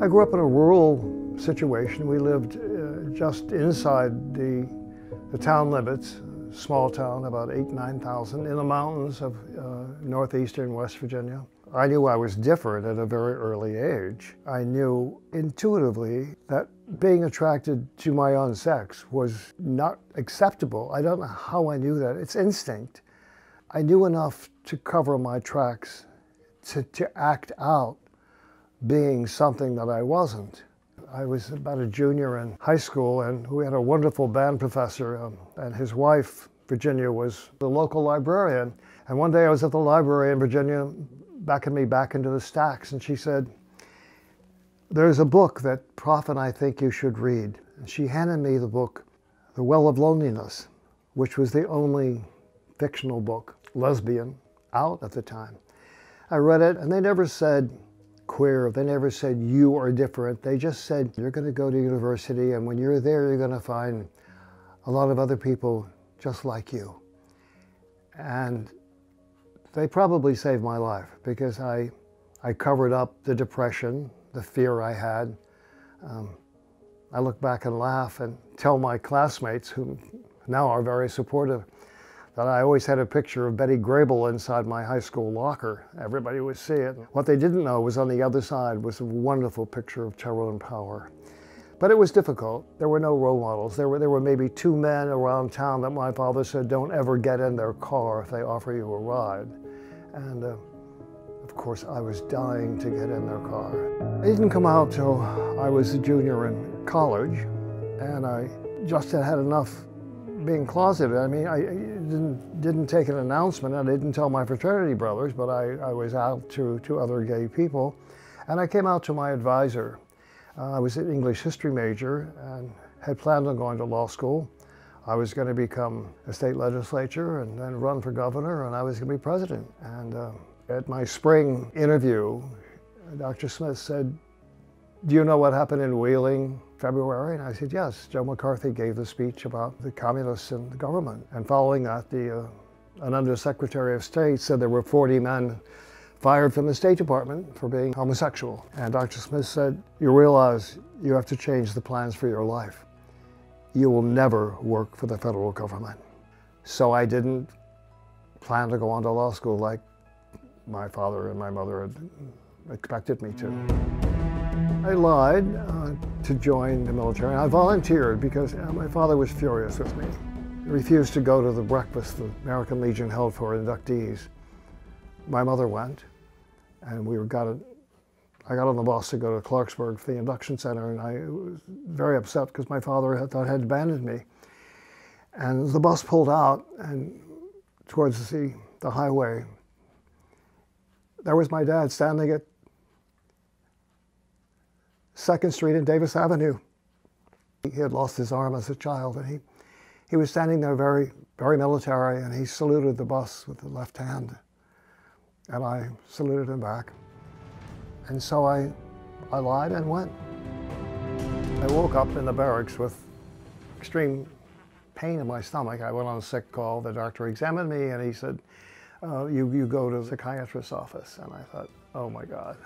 I grew up in a rural situation. We lived uh, just inside the, the town limits, small town, about eight, 9,000, in the mountains of uh, northeastern West Virginia. I knew I was different at a very early age. I knew intuitively that being attracted to my own sex was not acceptable. I don't know how I knew that. It's instinct. I knew enough to cover my tracks, to, to act out being something that I wasn't. I was about a junior in high school, and we had a wonderful band professor, um, and his wife, Virginia, was the local librarian. And one day I was at the library, and Virginia beckoned me back into the stacks, and she said, There's a book that Prof and I think you should read. And she handed me the book, The Well of Loneliness, which was the only fictional book, lesbian, out at the time. I read it, and they never said, queer. They never said you are different. They just said you're going to go to university and when you're there, you're going to find a lot of other people just like you. And they probably saved my life because I, I covered up the depression, the fear I had. Um, I look back and laugh and tell my classmates, who now are very supportive, that I always had a picture of Betty Grable inside my high school locker. Everybody would see it. What they didn't know was on the other side was a wonderful picture of Tyrone Power. But it was difficult. There were no role models. There were, there were maybe two men around town that my father said, don't ever get in their car if they offer you a ride. And uh, of course, I was dying to get in their car. It didn't come out till I was a junior in college, and I just had had enough being closeted. I mean, I didn't, didn't take an announcement. I didn't tell my fraternity brothers, but I, I was out to, to other gay people. And I came out to my advisor. Uh, I was an English history major and had planned on going to law school. I was going to become a state legislature and then run for governor, and I was going to be president. And uh, at my spring interview, Dr. Smith said, do you know what happened in Wheeling, February? And I said, yes. Joe McCarthy gave the speech about the communists in the government. And following that, the, uh, an undersecretary of state said there were 40 men fired from the State Department for being homosexual. And Dr. Smith said, you realize you have to change the plans for your life. You will never work for the federal government. So I didn't plan to go on to law school like my father and my mother had expected me to. I lied uh, to join the military. I volunteered because uh, my father was furious with me. He refused to go to the breakfast the American Legion held for inductees. My mother went, and we were got a, I got on the bus to go to Clarksburg for the induction center, and I was very upset because my father had, thought had abandoned me. And the bus pulled out and towards the, the highway. There was my dad standing at Second Street and Davis Avenue. He had lost his arm as a child, and he, he was standing there very, very military, and he saluted the bus with the left hand. And I saluted him back. And so I, I lied and went. I woke up in the barracks with extreme pain in my stomach. I went on a sick call. The doctor examined me, and he said, uh, you, you go to the psychiatrist's office. And I thought, oh my God.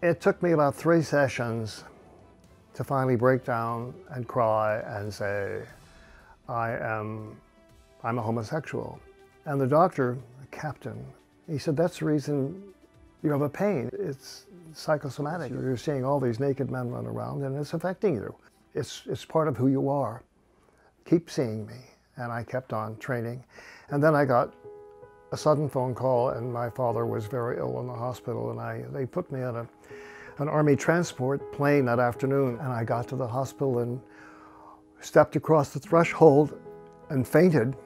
It took me about three sessions to finally break down and cry and say, I am, I'm a homosexual. And the doctor, the captain, he said, that's the reason you have a pain. It's psychosomatic. You're seeing all these naked men run around and it's affecting you. It's, it's part of who you are. Keep seeing me. And I kept on training. And then I got a sudden phone call and my father was very ill in the hospital and I, they put me on a, an Army transport plane that afternoon and I got to the hospital and stepped across the threshold and fainted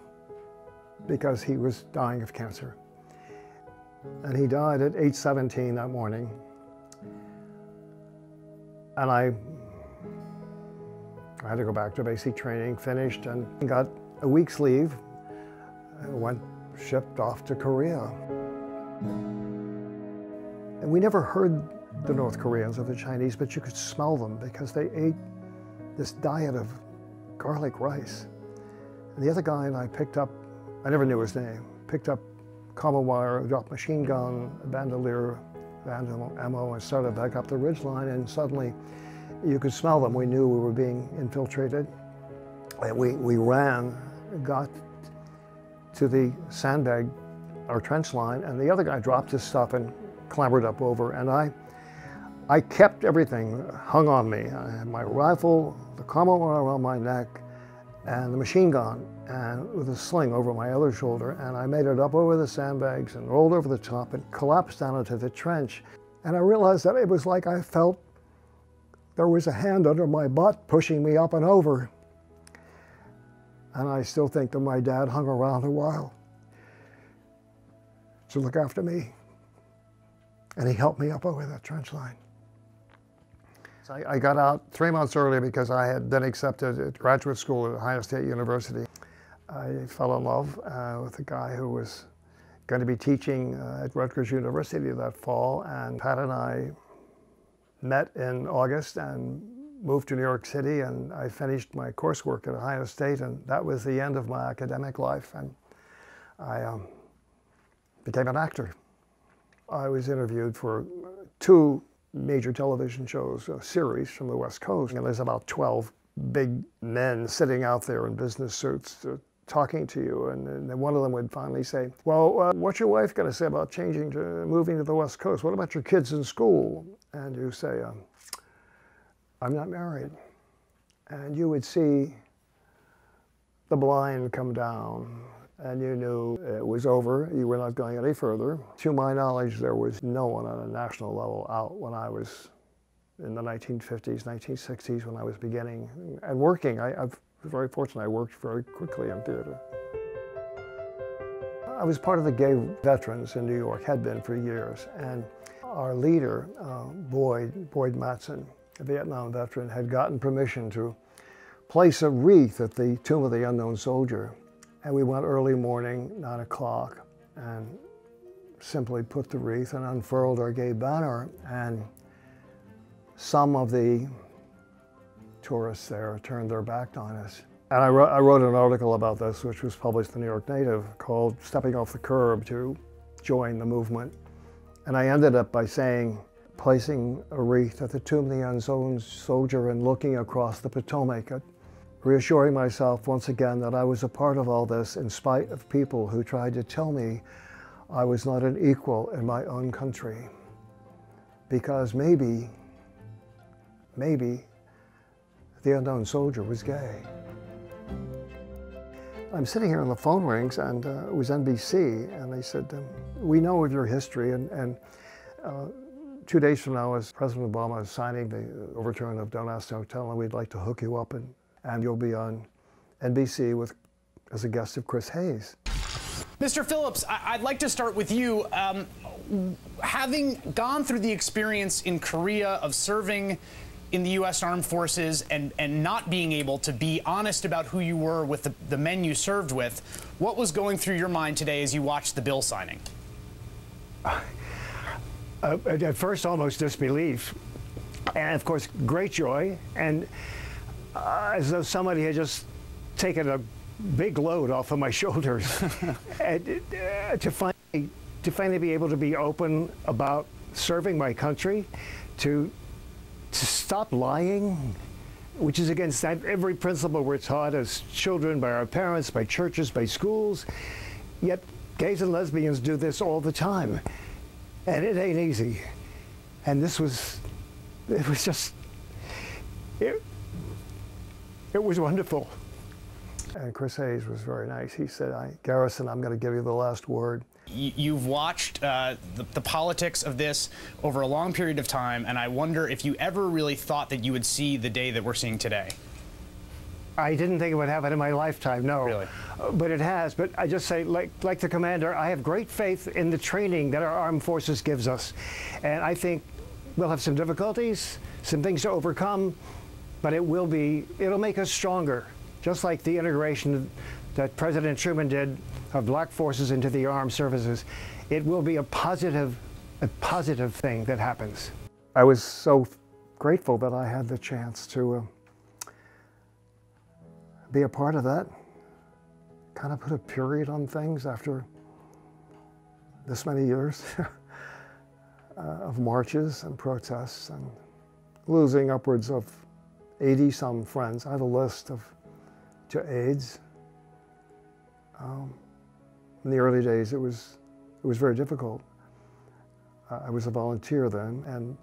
because he was dying of cancer. And he died at 8.17 that morning. And I, I had to go back to basic training, finished, and got a week's leave. Went shipped off to Korea. And we never heard the North Koreans or the Chinese, but you could smell them because they ate this diet of garlic rice. And the other guy and I picked up, I never knew his name, picked up commo wire, dropped machine gun, bandolier, ammo and started back up the ridge line and suddenly you could smell them. We knew we were being infiltrated. And we, we ran, got to the sandbag, or trench line, and the other guy dropped his stuff and clambered up over. And I, I kept everything hung on me. I had my rifle, the commo around my neck, and the machine gun, and with a sling over my other shoulder. And I made it up over the sandbags and rolled over the top and collapsed down into the trench. And I realized that it was like I felt there was a hand under my butt pushing me up and over. And I still think that my dad hung around a while to look after me. And he helped me up over that trench line. So I, I got out three months earlier because I had been accepted at graduate school at Ohio State University. I fell in love uh, with a guy who was going to be teaching uh, at Rutgers University that fall, and Pat and I met in August and moved to New York City and I finished my coursework at Ohio State and that was the end of my academic life and I um, became an actor. I was interviewed for two major television shows, a series from the West Coast and there's about 12 big men sitting out there in business suits uh, talking to you and, and, one of them would finally say, well, uh, what's your wife going to say about changing to moving to the West Coast? What about your kids in school? And you say, um, I'm not married. And you would see the blind come down and you knew it was over. You were not going any further. To my knowledge, there was no one on a national level out when I was in the 1950s, 1960s, when I was beginning and working. I, I was very fortunate. I worked very quickly in theater. I was part of the gay veterans in New York, had been for years, and our leader, uh, Boyd, Boyd Matson, a Vietnam veteran, had gotten permission to place a wreath at the Tomb of the Unknown Soldier. And we went early morning, nine o'clock, and simply put the wreath and unfurled our gay banner. And some of the tourists there turned their back on us. And I wrote, I wrote an article about this, which was published in the New York Native, called Stepping Off the Curb to Join the Movement. And I ended up by saying, placing a wreath at the tomb of the unknown soldier and looking across the Potomac, reassuring myself once again that I was a part of all this in spite of people who tried to tell me I was not an equal in my own country. Because maybe, maybe the unknown soldier was gay. I'm sitting here and the phone rings and uh, it was NBC and they said, um, we know of your history and, and uh, two days from now as President Obama is signing the overturn of Don't Ask, Don't Tell and we'd like to hook you up and, and you'll be on NBC with, as a guest of Chris Hayes. Mr. Phillips, I- would like to start with you. Um, having gone through the experience in Korea of serving in the U.S. Armed Forces and, and not being able to be honest about who you were with the, the men you served with, what was going through your mind today as you watched the bill signing? Uh, at first, almost disbelief, and of course, great joy, and uh, as though somebody had just taken a big load off of my shoulders. and, uh, to finally, to finally be able to be open about serving my country, to to stop lying, which is against every principle we're taught as children by our parents, by churches, by schools. Yet gays and lesbians do this all the time. And it ain't easy. And this was, it was just, it, it was wonderful. And Chris Hayes was very nice. He said, I, Garrison, I'm going to give you the last word. You've watched uh, the, the, politics of this over a long period of time, and I wonder if you ever really thought that you would see the day that we're seeing today. I didn't think it would happen in my lifetime, no. Really? Uh, but it has. But I just say, like, like the commander, I have great faith in the training that our armed forces gives us. And I think we'll have some difficulties, some things to overcome, but it will be, it'll make us stronger. Just like the integration that President Truman did of black forces into the armed services, it will be a positive, a positive thing that happens. I was so grateful that I had the chance to uh, be a part of that, kind of put a period on things after this many years. uh, of marches and protests and losing upwards of 80 some friends. I have a list of to AIDS. Um, in the early days, it was, it was very difficult. Uh, I was a volunteer then, and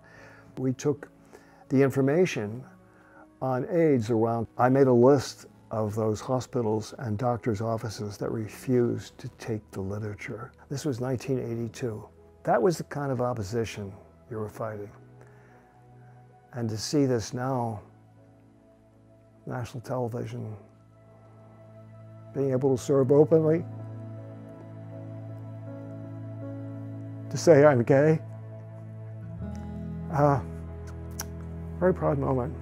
we took the information on AIDS around. I made a list of those hospitals and doctors' offices that refused to take the literature. This was 1982. That was the kind of opposition you were fighting. And to see this now, national television, being able to serve openly, to say I'm gay, uh, very proud moment.